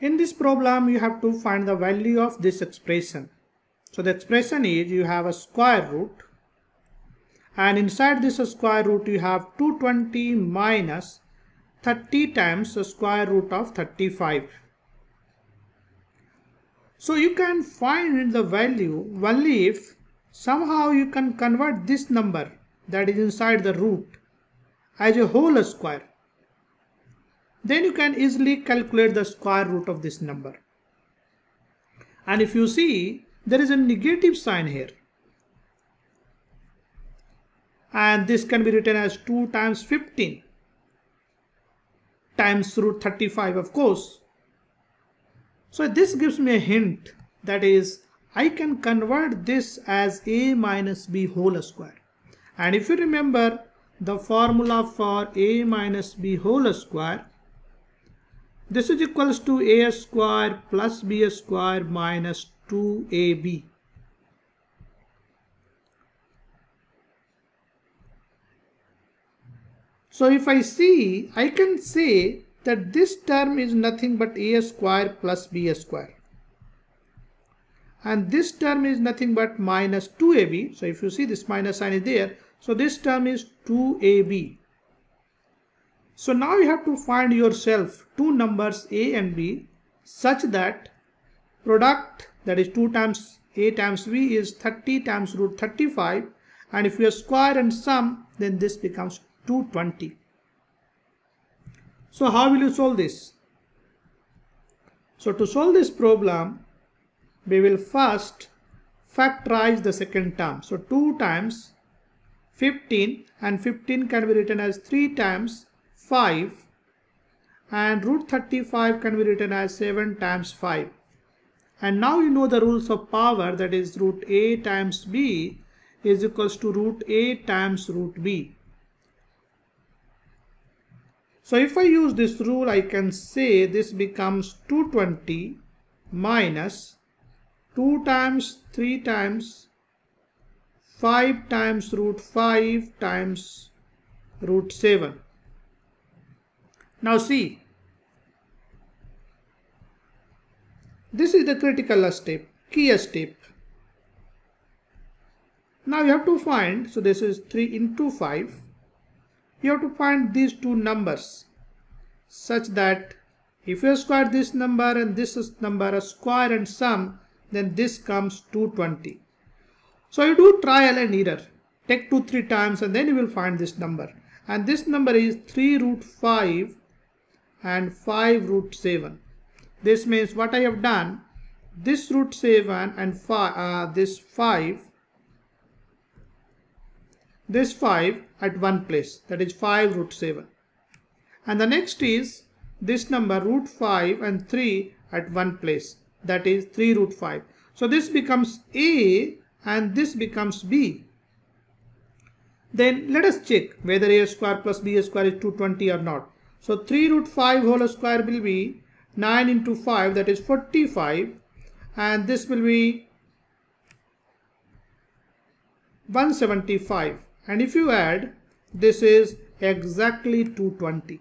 In this problem, you have to find the value of this expression. So the expression is you have a square root and inside this square root you have 220 minus 30 times the square root of 35. So you can find the value only if somehow you can convert this number that is inside the root as a whole square. Then you can easily calculate the square root of this number. And if you see, there is a negative sign here. And this can be written as 2 times 15 times root 35 of course. So this gives me a hint that is I can convert this as a minus b whole square. And if you remember the formula for a minus b whole square this is equals to a square plus b square minus 2ab. So if I see, I can say that this term is nothing but a square plus b square. And this term is nothing but minus 2ab. So if you see this minus sign is there. So this term is 2ab. So now you have to find yourself two numbers a and b such that product that is 2 times a times b is 30 times root 35 and if you square and sum then this becomes 220. So how will you solve this? So to solve this problem we will first factorize the second term. So 2 times 15 and 15 can be written as 3 times 5 and root 35 can be written as 7 times 5 and now you know the rules of power that is root a times b is equals to root a times root b. So if I use this rule I can say this becomes 220 minus 2 times 3 times 5 times root 5 times root 7 now see, this is the critical step, key step. Now you have to find, so this is 3 into 5. You have to find these two numbers such that if you square this number and this number a square and sum, then this comes 220. So you do trial and error. Take 2, 3 times and then you will find this number. And this number is 3 root 5 and 5 root 7. This means what I have done, this root 7 and 5, uh, this 5, this 5 at one place, that is 5 root 7. And the next is this number root 5 and 3 at one place, that is 3 root 5. So this becomes A and this becomes B. Then let us check whether a square plus b square is 220 or not. So 3 root 5 whole square will be 9 into 5 that is 45 and this will be 175 and if you add this is exactly 220.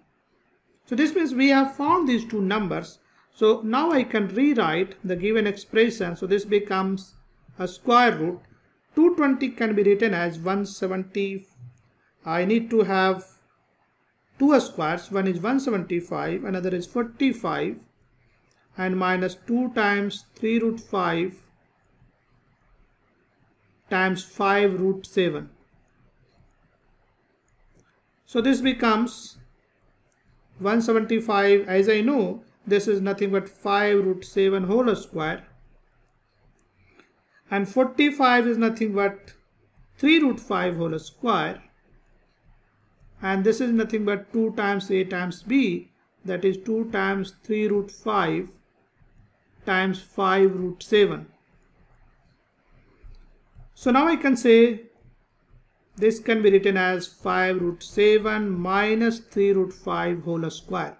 So this means we have found these two numbers. So now I can rewrite the given expression. So this becomes a square root. 220 can be written as 170. I need to have two squares one is 175 another is 45 and minus 2 times 3 root 5 times 5 root 7 so this becomes 175 as I know this is nothing but 5 root 7 whole square and 45 is nothing but 3 root 5 whole square and this is nothing but 2 times a times b that is 2 times 3 root 5 times 5 root 7. So now I can say this can be written as 5 root 7 minus 3 root 5 whole square.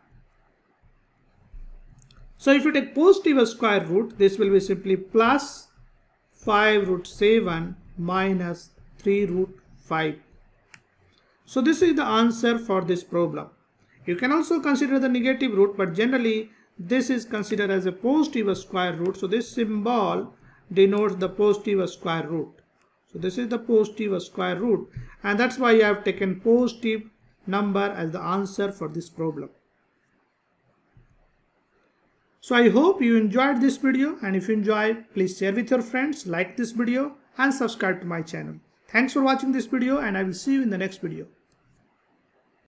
So if you take positive square root, this will be simply plus 5 root 7 minus 3 root 5. So this is the answer for this problem. You can also consider the negative root but generally this is considered as a positive square root. So this symbol denotes the positive square root. So this is the positive square root and that's why I have taken positive number as the answer for this problem. So I hope you enjoyed this video and if you enjoyed, please share with your friends, like this video and subscribe to my channel. Thanks for watching this video and I will see you in the next video.